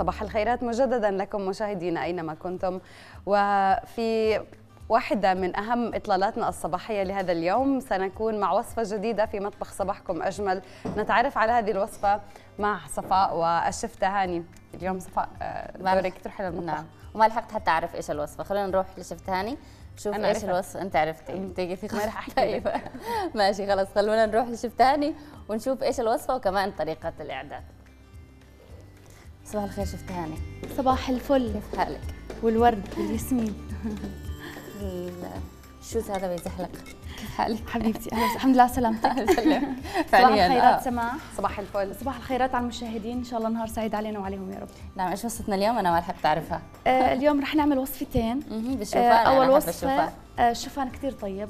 صباح الخيرات مجددا لكم مشاهدينا أينما كنتم. وفي واحدة من أهم إطلالاتنا الصباحية لهذا اليوم سنكون مع وصفة جديدة في مطبخ صباحكم أجمل. نتعرف على هذه الوصفة مع صفاء والشيف تهاني. اليوم صفاء آه، دورك تروحي للمطبخ نعم. وما لحقت حتى أعرف إيش الوصفة. خلينا نروح لشيف تهاني. شوف أنا إيش عرفت. الوصفة. أنت عرفتي. تيجي في ما رح أحكي طيب. ماشي خلاص. خلونا نروح لشيف تهاني ونشوف إيش الوصفة وكمان طريقة الإعداد. صباح الخير شيف تهاني صباح الفل. كيف حالك؟ والورد والياسمين ال- الشوز هذا بيزحلق؟ كيف حالك؟ حبيبتي وسهلا. الحمد لله سلامتك. صباح فعليا. الخيرات آه. سماح. صباح الفل. صباح الخيرات على المشاهدين. إن شاء الله نهار سعيد علينا وعليهم يا رب. نعم إيش وصفتنا اليوم؟ أنا ما لحقت اعرفها آه اليوم رح نعمل وصفتين. آه بالشوفان أنا أول وصفة الشوفان. آه كثير طيب.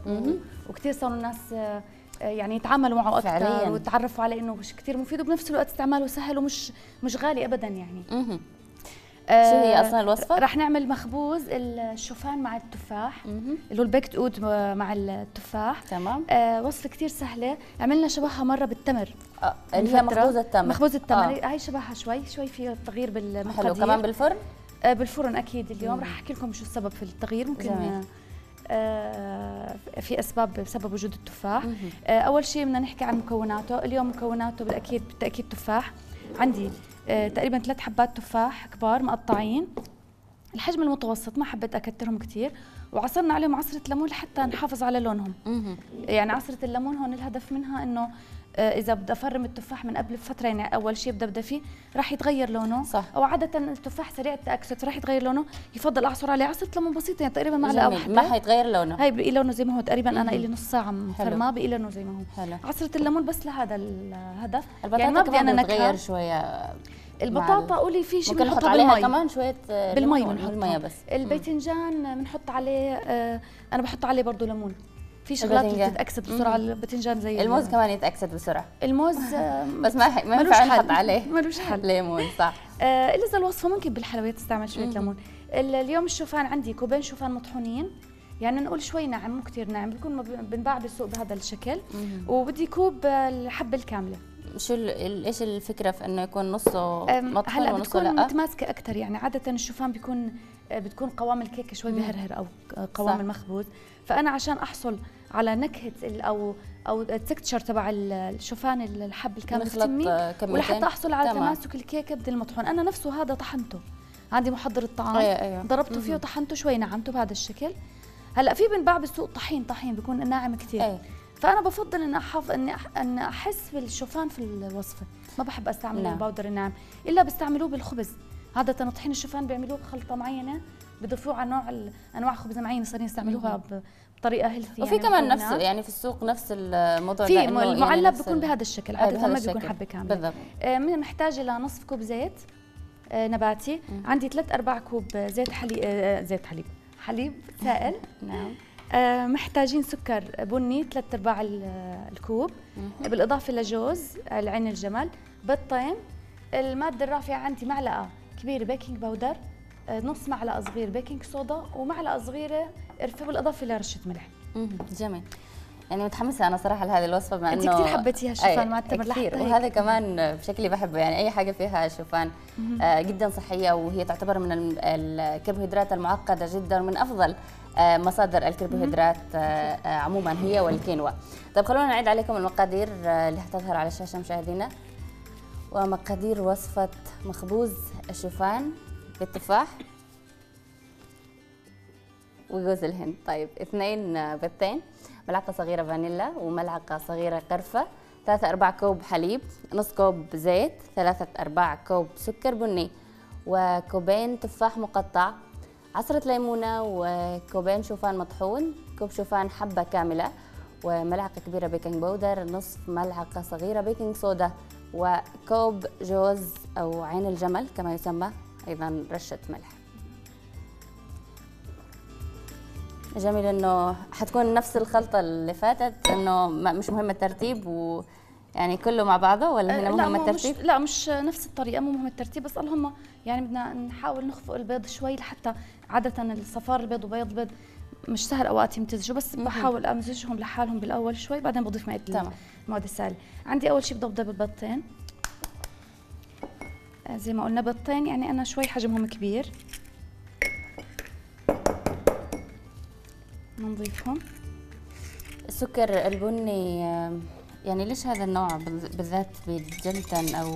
وكثير صاروا الناس آه آه، يعني يتعاملوا معه أكثر فعلياً. وتعرفوا عليه إنه مش كثير مفيد وبنفس الوقت استعماله سهل ومش مش غالي ابدا يعني. آه شو هي أصلاً الوصفة؟ رح نعمل مخبوز الشوفان مع التفاح. اللي هو البيكت أود مع التفاح تمام آه وصفة كتير سهلة عملنا شبهها مرة بالتمر آه، اللي هي. مخبوز التمر مخبوز التمر آه. هاي شبهها شوي شوي في تغيير بالمقادير حلو كمان بالفرن آه بالفرن أكيد اليوم رح أحكي لكم شو السبب في التغيير ممكن جميل. آه في أسباب بسبب وجود التفاح. آه أول شيء بدنا نحكي عن مكوناته. اليوم مكوناته بالأكيد بالتأكيد تفاح. عندي آه تقريبا ثلاث حبات تفاح كبار مقطعين. الحجم المتوسط ما حبيت أكترهم كثير وعصرنا عليهم عصرة ليمون لحتى نحافظ على لونهم. يعني عصرة الليمون هون الهدف منها إنه إذا بدي افرم التفاح من قبل بفترة يعني أول شيء بدي ابدا فيه راح يتغير لونه. صح. أو عادة التفاح سريع التأكسد راح يتغير لونه. يفضل أعصر عليه عصرة ليمون بسيطة يعني تقريبا معلقه. واحدة ما حيتغير لونه. هاي بقي لونه زي ما هو تقريبا أنا. لي نص ساعة مفرماه بقي لونه زي ما هو. حلو. عصرة الليمون بس لهذا الهدف. البطاطا يعني ما بدي أنا نكهة. شوية البطاطا قولي في شيء ممكن نحط بنحطها عليها بالمي. كمان شوية آه، بالمي بالميه بس. الباذنجان بنحط عليه آه أنا بحط عليه برضه ليمون. في شغلات اللي. بتتاكسد بسرعة. الباذنجان زي الموز كمان يتاكسد بسرعة الموز بس ما ما ينفع. نحط عليه ملوش حل ليمون صح آه إلا إذا الوصفة ممكن بالحلويات تستعمل شوية. ليمون ال- اليوم الشوفان عندي كوبين شوفان مطحونين يعني نقول شوي ناعم مو كثير ناعم بيكون بنباع بالسوق بهذا الشكل وبدي كوب الحبة الكاملة شو إيش الفكرة في إنه يكون نصه مطحون هلا ونصه بتكون لا متماسكة أكثر يعني عادة الشوفان بيكون آه، بتكون قوام الكيكة شوي. بهرهر أو قوام صح. المخبوز فأنا عشان أحصل على نكهة ال- أو أو التكتشر تبع ال- الشوفان الحب الكامل السمي آه، ولحتى أحصل على تمام. تماسك الكيكه بدي المطحون. أنا نفسه هذا طحنته. عندي محضر الطعام أيوه أيوه. ضربته فيه وطحنته شوي نعمته بهذا الشكل. هلأ في بنباع بالسوق طحين طحين بيكون ناعم كثير. إيه فأنا بفضل ان احافظ إني. ان أحس بالشوفان في الوصفة. ما بحب استعمل نعم. الباودر الناعم إلا بستعملوه بالخبز. عادة طحين الشوفان بيعملوه بخلطة معينة. بيضيفوه على نوع أنواع خبز معينه صارين يستعملوها بطريقة healthy وفي كمان نفس يعني في السوق نفس الموضوع في يعني المعلب نفس بيكون بهذا الشكل عادة ما بيكون. حبة كاملة. بالضبط. آه، محتاجه لنصف كوب زيت. آه، نباتي. عندي ثلاث أرباع كوب زيت حليب زيت حليب. حليب سائل. نعم. آه، محتاجين سكر بني ثلاث أرباع ال- الكوب. بالإضافة لجوز العين الجمل. بيضتين المادة الرافعة عندي معلقة كبيرة baking powder آه، نص معلقة صغير baking soda ومعلقة صغيرة قرفة بالإضافة لرشة ملح. جميل. يعني متحمسة أنا صراحة لهذه الوصفة بما أنت انه كثير حبيتيها الشوفان مع التمر كثير. وهذا كمان بشكلي بحبه. يعني أي حاجة فيها شوفان آه جدا صحية وهي تعتبر من الكربوهيدرات المعقدة جدا من أفضل آه مصادر الكربوهيدرات آه آه عموما هي والكينوا. طيب خلونا نعيد عليكم المقادير آه اللي حتظهر على الشاشة مشاهدينا. ومقادير وصفة مخبوز الشوفان. بالتفاح وجوز الهند. طيب اثنين بيضتين ملعقة صغيرة فانيلا وملعقة صغيرة قرفة ثلاثة أرباع كوب حليب نص كوب زيت ثلاثة أرباع كوب سكر بني وكوبين تفاح مقطع عصرة ليمونة وكوبين شوفان مطحون كوب شوفان حبة كاملة وملعقة كبيرة baking powder نصف ملعقة صغيرة baking soda وكوب جوز أو عين الجمل كما يسمى. أيضا رشة ملح جميل إنه حتكون نفس الخلطة اللي فاتت إنه مش مهم الترتيب و يعني كله مع بعضه ولا هنا لا مهم الترتيب؟ مش لا مش نفس الطريقة مو مهم الترتيب بس اللهم يعني بدنا نحاول نخفق البيض شوي لحتى عادة الصفار البيض وبيض البيض مش سهل أوقات يمتزجوا بس. بحاول أمزجهم لحالهم بالأول شوي بعدين بضيف تمام. المواد السائلة عندي أول شيء بالبيضتين آه، زي ما قلنا بيضتين يعني أنا شوي حجمهم كبير. نضيفهم السكر البني آه، يعني ليش هذا النوع بال- بالذات بيتجلتن أو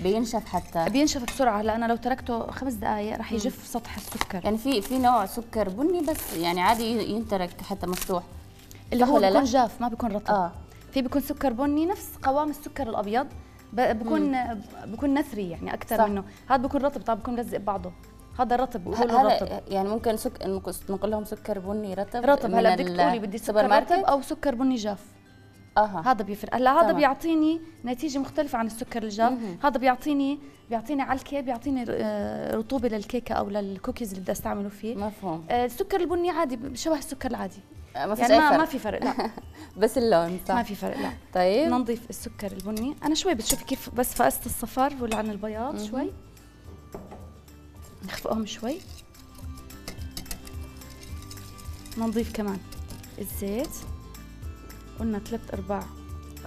بينشف حتى؟ بينشف بسرعة هلا أنا لو تركته خمس دقائق رح يجف سطح السكر. يعني في في نوع سكر بني بس يعني عادي ينترك حتى مفتوح. اللي هو بيكون؟ جاف ما بيكون رطب. آه. في بيكون سكر بني نفس قوام السكر الأبيض بكون بكون نثري يعني أكثر. منه. هذا بيكون رطب طبعا بيكون ملزق ببعضه هذا رطب بقولوا رطب. يعني ممكن سك... نقول لهم سكر بني رطب رطب هلا بدك تقولي بدي سكر ماركت رطب أو سكر بني جاف. أها. هذا بيفرق. هلا هذا. بيعطيني نتيجة مختلفة عن السكر الجاف. هذا بيعطيني بيعطيني على الكيك بيعطيني آه، رطوبة للكيكة أو للكوكيز اللي بدي أستعمله فيه. مفهوم. آه، السكر البني عادي شبه السكر العادي. ما فيش يعني ما فرق. ما في فرق لا. بس اللون صح. ما في فرق لا. طيب. نضيف السكر البني. أنا شوي بتشوفي كيف بس فقست الصفار ولا عن البياض. شوي. نخفقهم شوي. نضيف كمان الزيت. قلنا ثلاث أرباع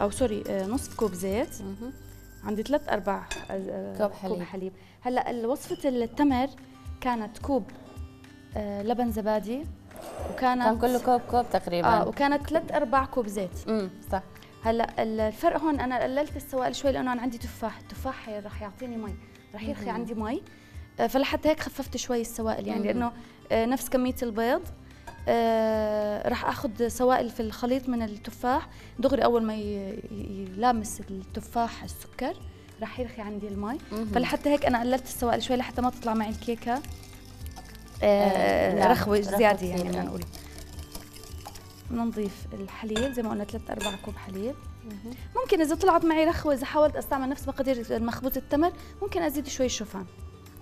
أو sorry آه، نصف كوب زيت. عندي ثلاث أرباع آه، كوب حليب. كوب حليب. هلأ وصفة التمر كانت كوب آه، لبن زبادي. وكانت كان كله كوب كوب تقريبا. آه وكانت ثلاث أرباع كوب زيت. امم صح. هلا ال- الفرق هون أنا قللت السوائل شوي لأنه أنا عندي تفاح. التفاح رح يعطيني مي. رح يرخي. عندي مي. آه، فلحتى هيك خففت شوي السوائل. يعني. لأنه آه، نفس كمية البيض آه، رح آخذ سوائل في الخليط من التفاح. دغري أول ما يلامس التفاح السكر رح يرخي عندي المي. فلحتى هيك أنا قللت السوائل شوي لحتى ما تطلع معي الكيكة. رخوة رخوة زيادة كثير، يعني بدنا مم. نقول بدنا نضيف الحليب زي ما قلنا ثلاث ارباع كوب حليب. ممكن إذا طلعت معي رخوة إذا حاولت أستعمل نفس مقادير مخبوط التمر ممكن أزيد شوي شوفان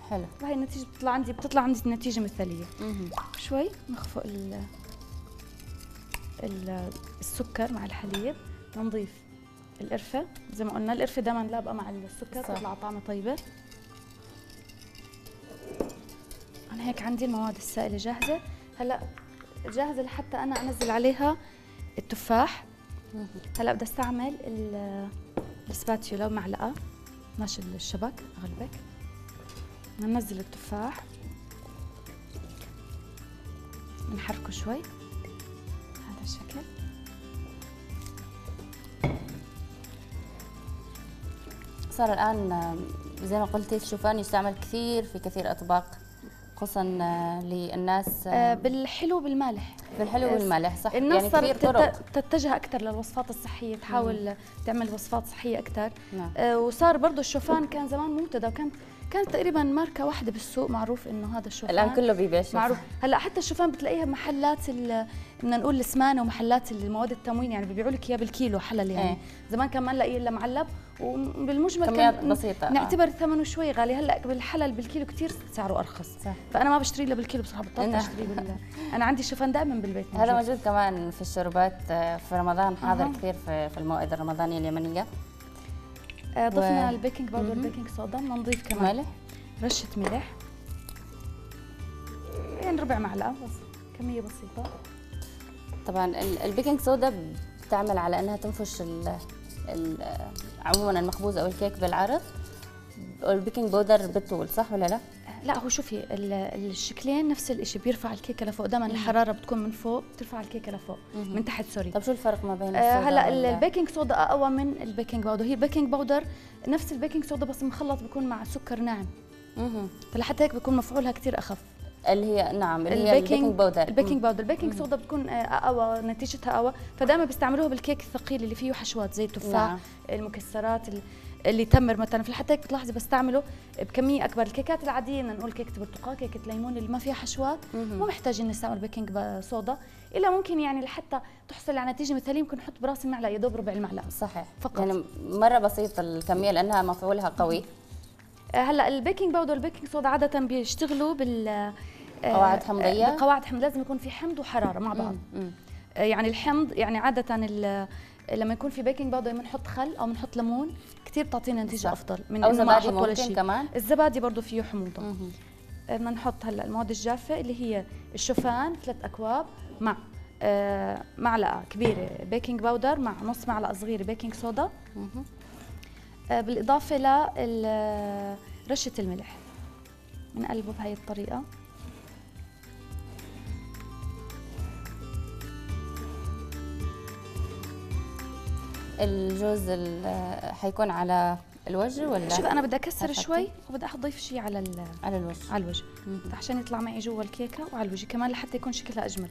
حلو هاي النتيجة بتطلع عندي بتطلع عندي النتيجه مثالية. شوي نخفق ال ال- السكر مع الحليب نضيف القرفة زي ما قلنا القرفة دائما لابقه مع السكر صح. تطلع طعمها طيبة هيك عندي المواد السائلة جاهزة. هلأ جاهزة لحتى أنا أنزل عليها التفاح. هلأ بدي أستعمل ال- السباتيولا ومعلقه ماشي الشبك أغلبك. ننزل التفاح. بنحركه شوي. هذا الشكل. صار الآن زي ما قلتي الشوفان يستعمل كثير في كثير أطباق. خصوصا آه، للناس آه آه، بالحلو بالمالح. بالحلو والمالح صح. الناس يعني كثير طرق. تتجه أكثر للوصفات الصحية تحاول تعمل وصفات صحية أكثر. نعم. آه وصار برضه الشوفان كان زمان منتدى وكان كانت تقريبا ماركة واحدة بالسوق معروف إنه هذا الشوفان. الآن كله بيبيع معروف. هلأ حتى الشوفان بتلاقيها بمحلات ال- بدنا نقول السمانه ومحلات المواد التموين يعني بيبيعوا لك اياه بالكيلو حلل يعني. إيه. زمان كان ما نلاقيه إلا معلب وبالمجمل كميات بسيطة، آه. نعتبر ثمنه شوي غالي هلا بالحلل بالكيلو كثير سعره أرخص صح فأنا ما بشتري إلا بالكيلو بصراحة بطلت. أشتري بال... أنا عندي شوفان دائما بالبيت هذا موجود. كمان في الشربات آه، في رمضان حاضر أها. كثير في, في الموائد الرمضانية اليمنية آه ضفنا و- ال baking powder. وال baking soda بدنا نضيف كمان ملح رشة ملح يعني ربع معلقة بس كمية بسيطة طبعا ال- ال baking soda بتعمل على إنها تنفش ال ال عموما المخبوز أو الكيك بالعرض وال baking powder بالطول صح ولا لا؟ لا هو شوفي ال- الشكلين نفس الشيء بيرفع الكيكة لفوق دائما الحرارة بتكون من فوق بترفع الكيكة لفوق مهم. من تحت sorry طب شو الفرق ما بين آه هلأ ال baking soda أقوى من ال baking powder هي ال baking powder نفس ال baking soda بس مخلط بيكون مع سكر ناعم. فلحتى هيك بيكون مفعولها كثير أخف اللي هي نعم اللي هي ال baking powder. ال baking powder ال baking soda بتكون آه، أقوى نتيجتها أقوى. فدائما بيستعملوها بالكيك الثقيل اللي فيه حشوات زي التفاح نعم. المكسرات ال- اللي تمر مثلا. فلحتى هيك بتلاحظي بستعمله بكمية أكبر. الكيكات العادية نقول كيكه برتقال كيكه ليمون اللي ما فيها حشوات. مو محتاجين نستعمل baking soda إلا ممكن يعني لحتى تحصل على نتيجة مثالية ممكن نحط براس المعلقة يا دوب ربع المعلقة. صحيح. فقط. يعني مرة بسيطة الكميه لأنها مفعولها قوي. آه، هلأ ال baking powder وال baking soda عادة بيشتغلوا بال قواعد حمضية؟ آه، بقواعد حمض لازم يكون في حمض وحرارة مع بعض مم. آه، يعني الحمض يعني عادة ال- لما يكون في baking powder بنحط خل أو بنحط ليمون كثير بتعطينا نتيجة صح. أفضل من أو إنه ما أحط ولا شيء كمان الزبادي برضه فيه حموضة. آه، بدنا نحط هلا المواد الجافة اللي هي الشوفان ثلاث أكواب مع آه، معلقة كبيرة baking powder مع نص معلقة صغيرة baking soda. آه، بالإضافة ل رشة الملح بنقلبه بهي الطريقة الجوز ال- حيكون على الوجه ولا شوف أنا بدي أكسر؟ شوي وبدي اضيف شيء على على الوجه على الوجه. عشان يطلع معي جوا الكيكة وعلى الوجه كمان لحتى يكون شكلها أجمل.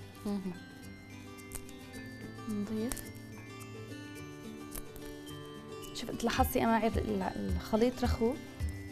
نضيف شوف أنت لاحظتي معي ال- الخليط رخو من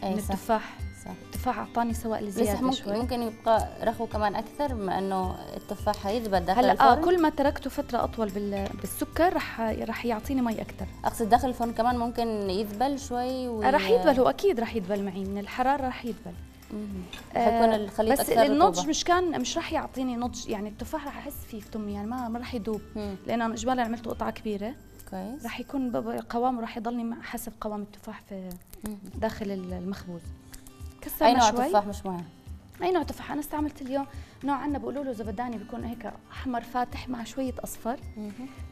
اي صح التفاح صح. التفاح أعطاني سوائل بس زيادة ممكن شوي. ممكن يبقى رخو كمان أكثر بما إنه التفاح حيذبل داخل هلا الفرن. آه كل ما تركته فترة أطول بال- بالسكر رح رح يعطيني مي أكثر. أقصد داخل الفرن كمان ممكن يذبل شوي وي... رح يدبل هو أكيد رح يدبل معي من الحرارة رح يدبل مهم. آه، حيكون الخليط بس أكثر النضج رطوبة. مش كان مش رح يعطيني نضج يعني التفاح رح أحس فيه في تمي يعني ما ما رح يدوب. مم. لأن أنا اجمالا عملته قطعة كبيرة. كويس. رح يكون قوامه رح يضلني حسب قوام التفاح في. داخل ال- المخبوز أي كسرنا نوع شوي. تفاح مش مهم؟ أي نوع تفاح؟ أنا استعملت اليوم نوع عندنا بيقولوا له زبداني بيكون هيك أحمر فاتح مع شوية أصفر.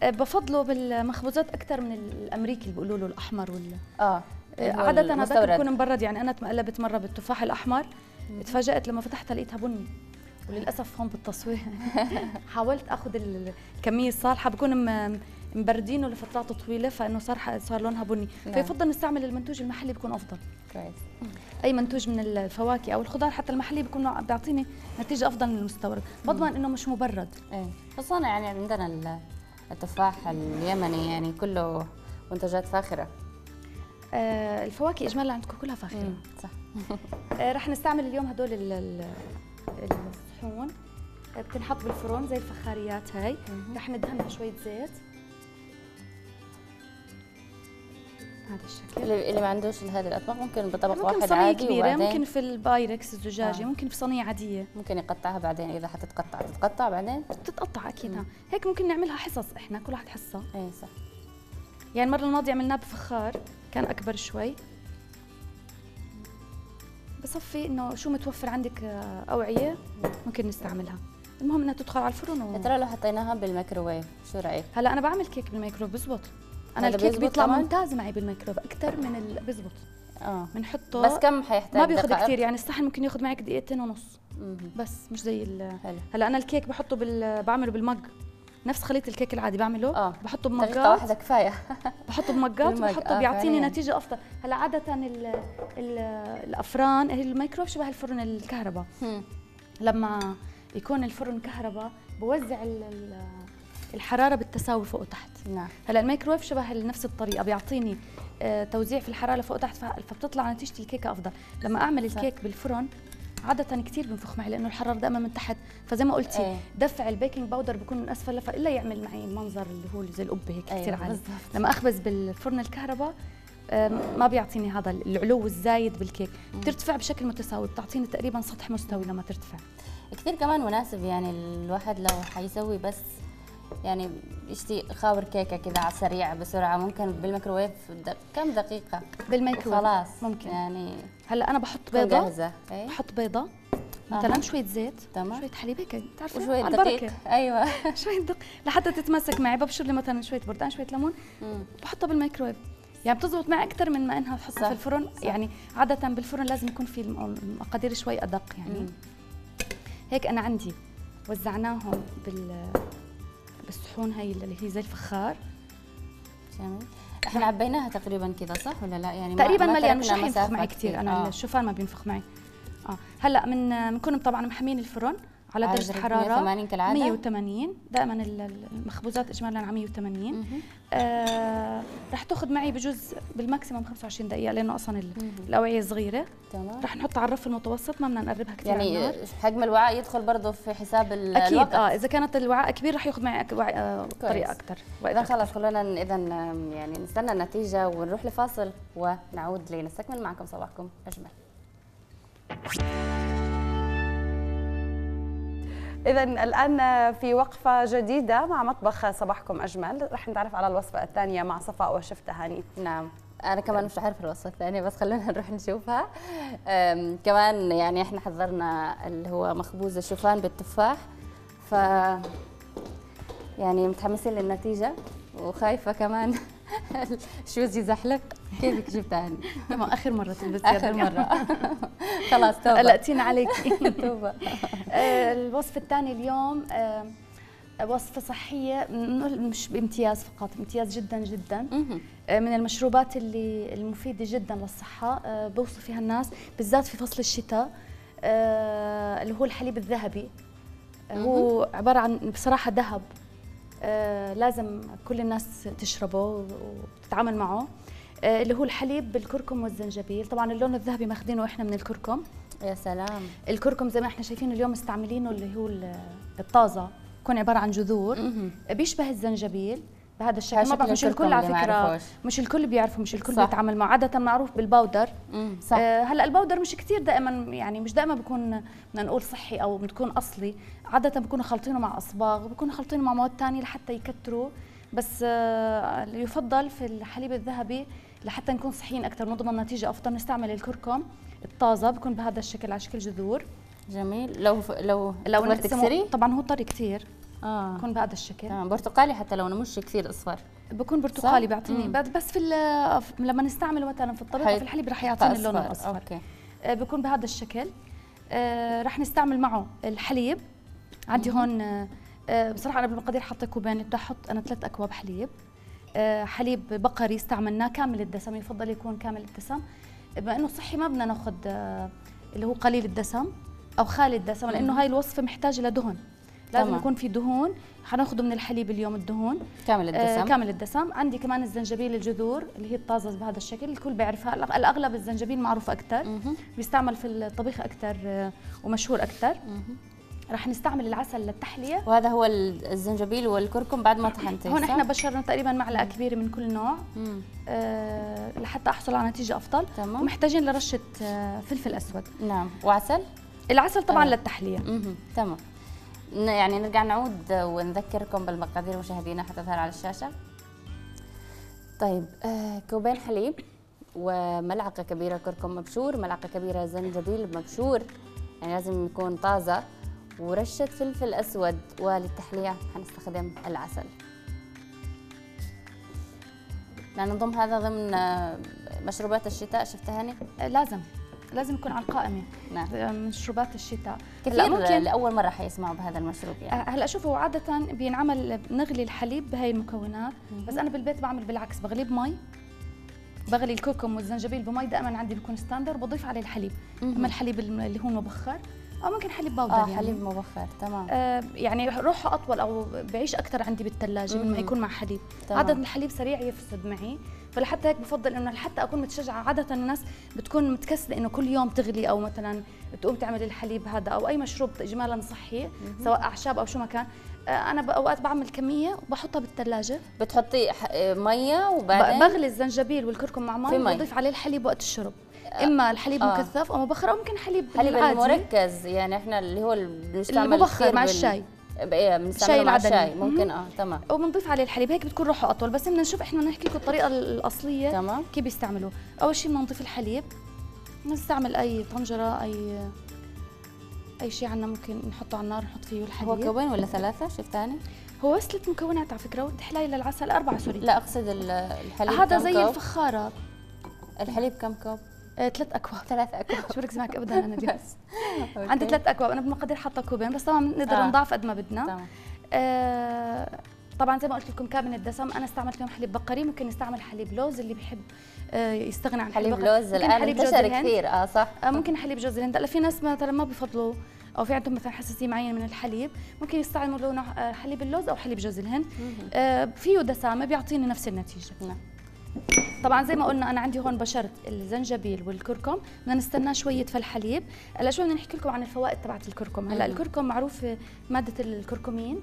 أه، بفضله بالمخبوزات أكثر من الأمريكي اللي بيقولوا له الأحمر ولا آه أه، عادة هذاك. بيكون مبرد. يعني أنا تقلبت مرة بالتفاح الأحمر تفاجات لما فتحتها لقيتها بني. وللأسف هون بالتصوير. حاولت أخذ ال- الكمية الصالحة. بكون مبردينه لفترات طويلة فإنه صار صار لونها بني. نعم. فيفضل نستعمل المنتوج المحلي بيكون أفضل. كويس. أي منتوج من الفواكه أو الخضار حتى المحلي بيكون بيعطيني نتيجة أفضل من المستورد. بضمن إنه مش مبرد. إيه. خصوصا يعني عندنا ال- التفاح اليمني يعني كله منتجات فاخرة. آه الفواكه اجمالا عندكم كلها فاخرة. صح. آه رح نستعمل اليوم هدول ال- ال- الصحون. بتنحط بالفرن زي الفخاريات هاي. رح ندهنها شوية زيت. هذا الشكل. اللي, اللي ما عندوش هذه الأطباق ممكن بطبق ممكن واحد عادي كبيرة وبعدين ممكن في البايركس الزجاجي آه. ممكن في صينية عادية. ممكن يقطعها بعدين إذا حتتقطع تتقطع بعدين. بتتقطع أكيد مم. ها. هيك ممكن نعملها حصص إحنا كل واحد حصة. إيه صح. يعني المرة الماضية عملناه بفخار كان أكبر شوي. بصفي إنه شو متوفر عندك آه، أوعية ممكن نستعملها. المهم إنها تدخل على الفرن و... ترى لو حطيناها بالميكروويف شو رأيك؟ هلا أنا بعمل كيك بالميكروف بزبط. أنا هذا الكيك بيزبط بيطلع كمان؟ ممتاز معي بالميكروف أكثر من ال... بزبط آه. بنحطه. بس كم حيحتاج ما بياخذ؟ كثير يعني الصحن ممكن ياخذ معك دقيقتين ونص. بس مش زي ال... هلأ أنا الكيك بحطه بال... بعمله بال mug. نفس خليط الكيك العادي بعمله. آه. بحطه بمجات. واحدة كفاية. بحطه بمجات بال mug، وبحطه آه، بيعطيني فعلياً. نتيجة أفضل. هلأ عادة ال ال الأفران هي الميكروف شبه الفرن الكهرباء. لما يكون الفرن كهرباء بوزع ال- الحرارة بالتساوي فوق وتحت. نعم. هلا الميكرويف شبه نفس الطريقة بيعطيني آه، توزيع في الحرارة فوق وتحت فبتطلع نتيجة الكيكة أفضل. لما أعمل. الكيك بالفرن عادة كثير بنفخ معي لأنه الحرارة دائما من تحت. فزي ما قلتي إيه. دفع ال baking powder بيكون من أسفل لفوق إلا يعمل معي المنظر اللي هو زي القبة هيك كثير أيوه عالي لما أخبز بالفرن الكهرباء ما بيعطيني هذا العلو الزايد بالكيك. بترتفع بشكل متساوي بتعطيني تقريبا سطح مستوي لما ترتفع. كثير كمان مناسب يعني الواحد لو حيسوي بس يعني يشتي خاور كيكة كذا على السريع بسرعة ممكن بالميكروويف دق... كم دقيقة بالميكرويف خلاص ممكن. يعني هلأ أنا بحط بيضة جاهزة إيه بحط بيضة مثلا. شوية زيت تمام. شوية حليب هيك بتعرفي وشوية على دقيق أيوه شوية دقيق لحتى تتماسك معي ببشر لي مثلا شوية برتقال شوية ليمون. بحطها بالميكرويف يعني بتزبط معي أكثر من ما إنها تحطها في الفرن صح. يعني عادة بالفرن لازم يكون في الم- المقادير شوي أدق يعني مم. هيك أنا عندي وزعناهم بال بالصحون هاي اللي هي زي الفخار. جميل. إحنا عبيناها تقريبا كذا صح ولا لا؟ يعني تقريبا ما مليان مش رح ينفخ معي كثير. أنا آه. الشوفان ما بينفخ معي. آه. هلأ من بنكون طبعا محمين الفرن. على درجة درجة حرارة 180 كالعادة. 180 دائما ال- ال- المخبوزات اجمالا على 180 مهم. آه رح تاخذ معي بجوز بالماكسيموم 25 دقيقة لأنه أصلا. الأوعية صغيرة. تمام. رح نحطها على الرف المتوسط ما بدنا نقربها كثير. يعني حجم الوعاء يدخل برضه في حساب ال- أكيد الوقت؟ آه إذا كانت الوعاء كبير رح ياخذ معي آه، طريقة أكثر إذا خلاص خلونا إذا يعني نستنى النتيجة ونروح لفاصل ونعود لنستكمل معكم صباحكم أجمل. إذا الآن في وقفة جديدة مع مطبخ صباحكم أجمل. رح نتعرف على الوصفة الثانية مع صفاء وشف تهاني نعم. أنا كمان مش عارفة الوصفة الثانية بس خلونا نروح نشوفها. كمان يعني إحنا حضرنا اللي هو مخبوز الشوفان بالتفاح. ف يعني متحمسين للنتيجة وخايفة كمان الشوز يزحلق. كيفك جبتها هني؟ تمام آخر مرة تلبسي آخر مرة. خلاص توبة. قلقتينا عليكي توبة. آه، الوصفه الثانية اليوم آه، وصفة صحية مش بامتياز فقط امتياز جدا جدا. آه، من المشروبات اللي المفيدة جدا للصحة بوصف فيها الناس بالذات في فصل الشتاء اللي هو الحليب الذهبي. هو عبارة عن بصراحة ذهب لازم كل الناس تشربه وتتعامل معه. اللي هو الحليب بالكركم والزنجبيل. طبعا اللون الذهبي ماخذينه إحنا من الكركم. يا سلام. الكركم زي ما إحنا شايفين اليوم مستعملينه اللي هو ال- الطازة. يكون عبارة عن جذور. بيشبه الزنجبيل بهذا الشكل. ما بعرف مش الكل على فكرة. مش الكل بيعرفه مش الكل صح. بيتعامل معه. عادة معروف بال powder. صح. آه هلأ ال powder مش كتير دائما يعني مش دائما بيكون بدنا نقول صحي أو بتكون أصلي. عادة بيكونوا خالطينه مع أصباغ بيكونوا خالطينه مع مواد ثانية لحتى يكتروا. بس آه يفضل في الحليب الذهبي لحتى نكون صحيين أكثر نضمن نتيجة أفضل نستعمل الكركم الطازة بيكون بهذا الشكل على شكل جذور. جميل. لو ف... لو لو تكسري؟ طبعا هو طري كثير آه. بيكون بهذا الشكل. تمام. برتقالي حتى لو مش كثير أصفر. بكون برتقالي؟ بيعطيني. بس في لما نستعمله مثلا في الطبيخ حي- في الحليب رح يعطيني اللون. الأصفر. أوكي. آه، بيكون بهذا الشكل. آه، رح نستعمل معه الحليب. عندي هون آه، آه، بصراحة أنا بالمقادير حاطه كوبين. بدي أحط أنا ثلاث أكواب حليب. حليب بقري استعملناه كامل الدسم يفضل يكون كامل الدسم. بما إنه صحي ما بدنا ناخذ آه، اللي هو قليل الدسم أو خالي الدسم لأنه هاي الوصفة محتاجة لدهن. لازم تمام. يكون في دهون. حناخذه من الحليب اليوم الدهون. كامل آه الدسم. كامل الدسم. عندي كمان الزنجبيل الجذور اللي هي الطازة بهذا الشكل الكل بيعرفها. الأغلب الزنجبيل معروف أكثر. بيستعمل في الطبيخ أكثر آه، ومشهور أكثر. رح نستعمل العسل للتحلية. وهذا هو ال- الزنجبيل والكركم بعد ما طحنتيه هون؟ إحنا بشرنا تقريبا معلقة كبيرة من كل نوع. مم. آه لحتى أحصل على نتيجة أفضل. تمام. ومحتاجين لرشة آه فلفل أسود. نعم. وعسل؟ العسل طبعا آه. للتحلية. تمام. يعني نرجع نعود ونذكركم بالمقادير مشاهدينا حتى تظهر على الشاشة. طيب آه كوبين حليب وملعقة كبيرة كركم مبشور ملعقة كبيرة زنجبيل مبشور. يعني لازم يكون طازة. ورشة فلفل أسود وللتحلية حنستخدم العسل. نضم هذا ضمن آه، مشروبات الشتاء شفتها هاني؟ آه لازم. لازم يكون على القائمة. نعم. آه، مشروبات الشتاء. كثير ممكن. لأول مرة حيسمعوا بهذا المشروب يعني. هلأ شوفوا عادة بينعمل نغلي الحليب بهاي المكونات بس أنا بالبيت بعمل بالعكس بغليه بمي بغلي الكركم والزنجبيل بمي دائما عندي بيكون standard بضيف عليه الحليب. أما الحليب اللي هو مبخر أو ممكن حليب powder آه يعني. حليب مبخر تمام. آه يعني روحه أطول أو بعيش أكثر عندي بالثلاجه من ما مهم. يكون مع حليب. تمام. عادة الحليب سريع يفسد معي فلحتى هيك بفضل إنه لحتى أكون متشجعة. عادة الناس بتكون متكسلة إنه كل يوم تغلي أو مثلا تقوم تعمل الحليب هذا أو أي مشروب اجمالا صحي سواء أعشاب أو شو ما كان. آه أنا بأوقات بعمل كمية وبحطها بالثلاجه بتحطي آه، مية وبعدين؟ بغلي الزنجبيل والكركم مع مي. وبضيف عليه الحليب وقت الشرب. إما الحليب آه. مكثف أو مبخر أو ممكن حليب حليب العادي. المركز يعني إحنا اللي هو اللي بنستعمل المبخر مع الشاي. إيه بنستعمله مع. الشاي. ممكن آه تمام. وبنضيف عليه الحليب هيك بتكون روحه أطول. بس بدنا نشوف إحنا نحكي لكم الطريقة الأصلية تمام. كيف بيستعملوا أول شيء بدنا نضيف الحليب. نستعمل أي طنجرة أي أي شيء عنا ممكن نحطه على النار نحط فيه هو الحليب كوبين ولا ثلاثة؟ شفتاني هو بس ثلاث مكونات على فكرة. والتحلايه للعسل أربعة sorry. لا أقصد ال- الحليب هذا زي كوب؟ الفخارة. الحليب كم كوب؟ آه، ثلاث أكواب. ثلاث أكواب. شو بركز معك ابدا أنا بس عندي. ثلاث أكواب. أنا بالمقادير حاطة كوبين بس طبعا نقدر آه. نضاعف قد ما بدنا. تمام. آه، طبعا زي ما قلت لكم كامل الدسم أنا استعملت اليوم حليب بقري. ممكن نستعمل حليب لوز اللي بيحب آه، يستغنى عن حليب البقري. لوز الآن حليب جوز انتشر. كثير. آه صح. آه، ممكن حليب جوز الهند. هلأ في ناس مثلا ما بفضلوا أو في عندهم مثلا حساسية معينة من الحليب ممكن يستعملوا نوع آه، حليب اللوز أو حليب جوز الهند. آه، فيه دسامة بيعطيني نفس النتيجة. نعم. طبعا زي ما قلنا أنا عندي هون بشرت الزنجبيل والكركم بدنا نستناه شوية في الحليب هلأ شوي بدنا نحكي لكم عن الفوائد تبعت الكركم هلأ مهم. الكركم معروف مادة الكركمين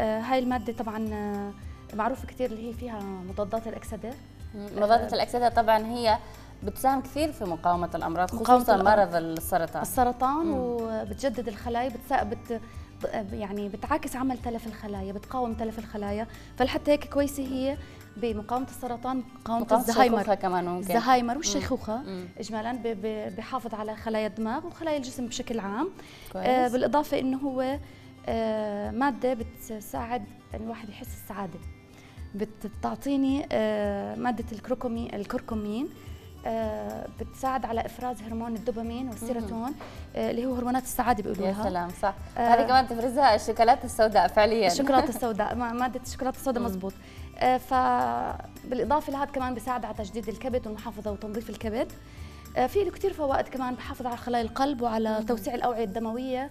آه هاي المادة طبعا آه معروفة كثير اللي هي فيها مضادات الأكسدة مضادة الأكسدة طبعا هي بتساهم كثير في مقاومة الأمراض مقاومة خصوصا الأمراض. مرض السرطان السرطان مم. وبتجدد الخلايا بتسا... بت... يعني بتعاكس عمل تلف الخلايا بتقاوم تلف الخلايا فلحتى هيك كويسة هي بمقاومة السرطان مقاومة مقاومة الزهايمر كمان ممكن. الزهايمر والشيخوخة. اجمالا بحافظ على خلايا الدماغ وخلايا الجسم بشكل عام. كويس. آه بالإضافة إنه هو آه مادة بتساعد إن الواحد يحس السعادة. بت- بتعطيني آه، مادة الكركمين. آه، بتساعد على إفراز هرمون الدوبامين والسيروتونين آه، اللي هو هرمونات السعادة يا بيقولوا لها سلام صح آه. هذه كمان تفرزها الشوكولاتة السوداء فعليا الشوكولاتة السوداء ما- ماده الشوكولاتة السوداء. مزبوط آه، فبالاضافه لهذا كمان بيساعد على تجديد الكبد والمحافظة وتنظيف الكبد آه، في له كثير فوائد كمان بحافظ على خلايا القلب وعلى توسيع الأوعية الدموية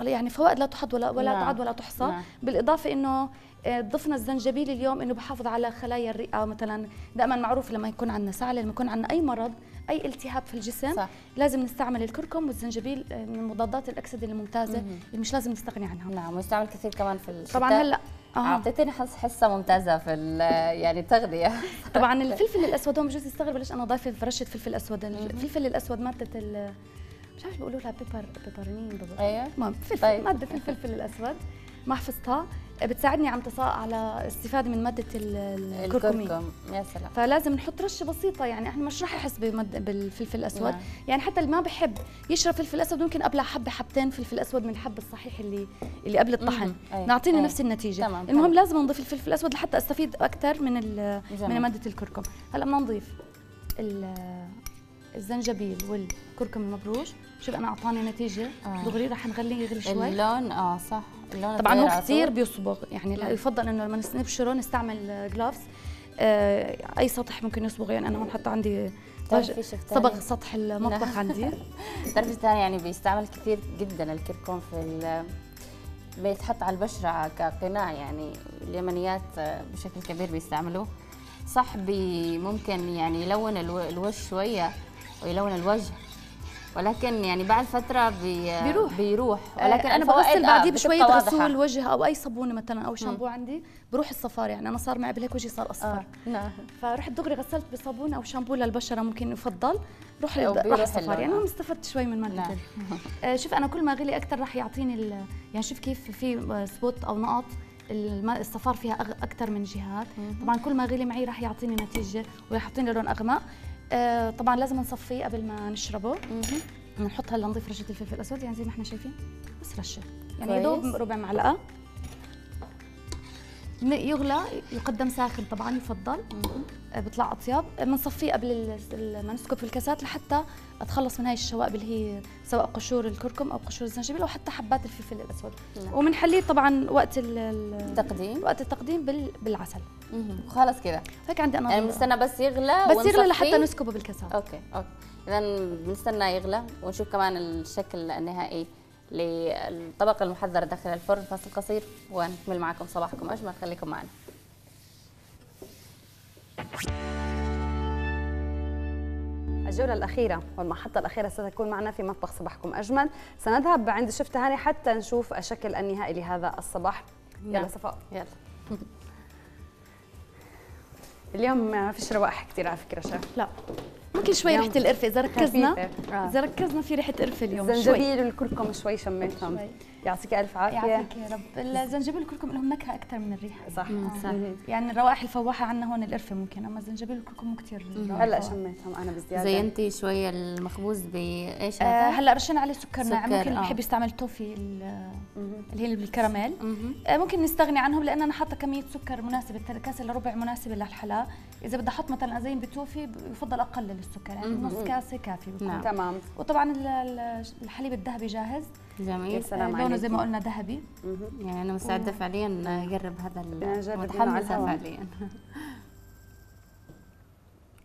يعني فوائد لا تحد ولا ولا نعم. تعد ولا تحصى نعم. بالإضافة إنه آه، ضفنا الزنجبيل اليوم إنه بحافظ على خلايا الرئة مثلا دائما معروف لما يكون عندنا سعله لما يكون عندنا أي مرض أي التهاب في الجسم صح. لازم نستعمل الكركم والزنجبيل آه، من مضادات الأكسدة الممتازة مهم. اللي مش لازم نستغني عنها. نعم ويستعمل كثير كمان في الشتاء. طبعا هلأ آه. أعطيتني حس حصة ممتازة في يعني التغذية. طبعا الفلفل الأسود هون بجوز يستغرب ليش أنا ضايفة فرشه فلفل أسود. الفلفل الأسود مادة ال مش عارف بيقولوا لها piper piperine بالضبط أيوه. المهم فلفل طيب. مادة الفلفل الأسود ما حفظتها بتساعدني عامتصا على استفادة من مادة الكركمين الكركم يا سلام فلازم نحط رشة بسيطة يعني إحنا مش رح بمد... بالفلفل الأسود نعم. يعني حتى اللي ما بحب يشرب فلفل أسود ممكن ابلع حبة حبتين فلفل أسود من الحب الصحيح اللي اللي قبل الطحن مهم. أي. نعطيني أي. نفس النتيجة تمام، المهم تمام. لازم نضيف الفلفل الأسود لحتى أستفيد أكثر من ال-. من مادة الكركم هلأ بدنا نضيف الزنجبيل والكركم المبروش. شوف أنا أعطاني نتيجة. آه. دغري رح نغليه يغلي شوي. اللون آه صح. اللون طبعا هو كثير. بيصبغ. يعني لا يفضل إنه لما نبشره نستعمل جلوفز آه أي سطح ممكن يصبغ. يعني أنا هون حتى عندي بتعرفي صبغ؟ سطح المطبخ نعم. عندي. تعرفي الثاني يعني بيستعمل كثير جدا الكركم في بيتحط على البشرة كقناع. يعني اليمنيات بشكل كبير بيستعملوه. صح بي ممكن يعني يلون الو- الوجه شوية. ويلون الوجه. ولكن يعني بعد فترة بي بيروح. بيروح. ولكن ولكن أنا بغسل آه بعديه بشوية. غسول وجه أو أي صابونه مثلا أو شامبو عندي بروح الصفار يعني. أنا صار معي بهيك وجهي صار أصفر. آه. نعم. فرحت دغري غسلت بصابون أو شامبو للبشرة ممكن يفضل. روح روح الصفار. يعني. أنا استفدت شوي من مادة. نعم. آه، شوف أنا كل ما غلي أكثر راح يعطيني يعني شوف كيف في آه، سبوت أو نقط الصفار فيها أكثر من جهات. طبعا كل ما غلي معي راح يعطيني نتيجة وراح يعطيني لون أغمق. آه، طبعا لازم نصفيه قبل ما نشربه. نحط هلا نضيف رشة الفلفل الأسود يعني زي ما إحنا شايفين. بس رشة. يعني يا دوب. ربع معلقة. يغلى يقدم ساخن طبعا يفضل. آه، بيطلع اطيب بنصفيه قبل ما نسكب في الكاسات لحتى أتخلص من هاي الشوائب اللي هي سواء قشور الكركم أو قشور الزنجبيل أو حتى حبات الفلفل الأسود. وبنحليه طبعا وقت ال- ال- تقديم. وقت التقديم بال- بالعسل. خلاص كده. هيك عندي أنا يعني بنستنى بس يغلى بس يغلى. لحتى نسكبه بالكاسات okay okay. اذا بنستنى يغلى ونشوف كمان الشكل النهائي للطبق المحضر داخل الفرن. فاصل قصير ونكمل معكم صباحكم أجمل. خليكم معنا. الجولة الأخيرة والمحطة الأخيرة ستكون معنا في مطبخ صباحكم أجمل. سنذهب عند شيف تهاني حتى نشوف الشكل النهائي لهذا الصباح. يلا. صفاء. يلا. اليوم ما فيش روائح كثير على فكرة شيف لا. ممكن شوي ريحة القرفة إذا ركزنا. آه. إذا ركزنا في ريحة قرفه اليوم شوي الزنجبيل والكركم شوي شميتهم شوي. يعطيك ألف عافية يعافيك يا رب الزنجبيل والكركم لهم نكهة أكثر من الريحة صح صح. مهم. يعني الروائح الفواحة عندنا هون القرفة ممكن أما الزنجبيل والكركم مو كثير هلأ شميتهم أنا بزيادة زينتي شوية المخبوز بايش آه هذا؟ هلأ رشينا عليه سكر ناعم ممكن اللي آه. بحب يستعمل توفي. اللي هي بالكراميل. آه ممكن نستغني عنهم لأن أنا حاطة كمية سكر مناسبة كاسه الا ربع مناسبة للحلا إذا بدي أحط مثلا أزين بتوفي يفضل أقلل السكر يعني. نص كاسة كافي بكون. نعم. تمام وطبعا ال- ال- الحليب الذهبي جاهز يا جميل سلام آه لونه زي ما. قلنا ذهبي. يعني أنا مستعدة فعليا أجرب هذا متحمسة. فعليا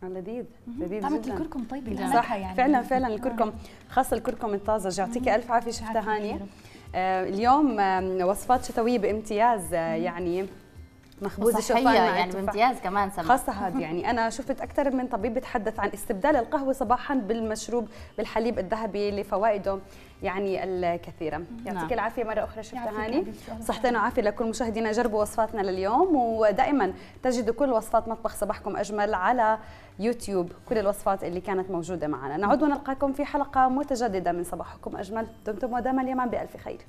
لذيذ لذيذ طعمة جدا الكركم. لها صح يعني فعلا فعلا الكركم خاصة الكركم الطازج يعطيك ألف عافية يا رب. آه، اليوم آه، وصفات شتوية بامتياز آه، يعني مخبوز وصحيه الشوفان مع يعني. بامتياز كمان سمع. خاصة هذا يعني أنا شفت أكثر من طبيب بتحدث عن استبدال القهوة صباحا بالمشروب بالحليب الذهبي لفوائده يعني الكثيرة. يعطيك نعم. العافية مرة أخرى شيف يعافيك تهاني حبيبتي، أهلا صحتين وعافية لكل مشاهدينا. جربوا وصفاتنا لليوم ودائما تجدوا كل وصفات مطبخ صباحكم أجمل على يوتيوب. كل الوصفات اللي كانت موجودة معنا. نعود ونلقاكم في حلقة متجددة من صباحكم أجمل. دمتم ودام اليمن بألف خير.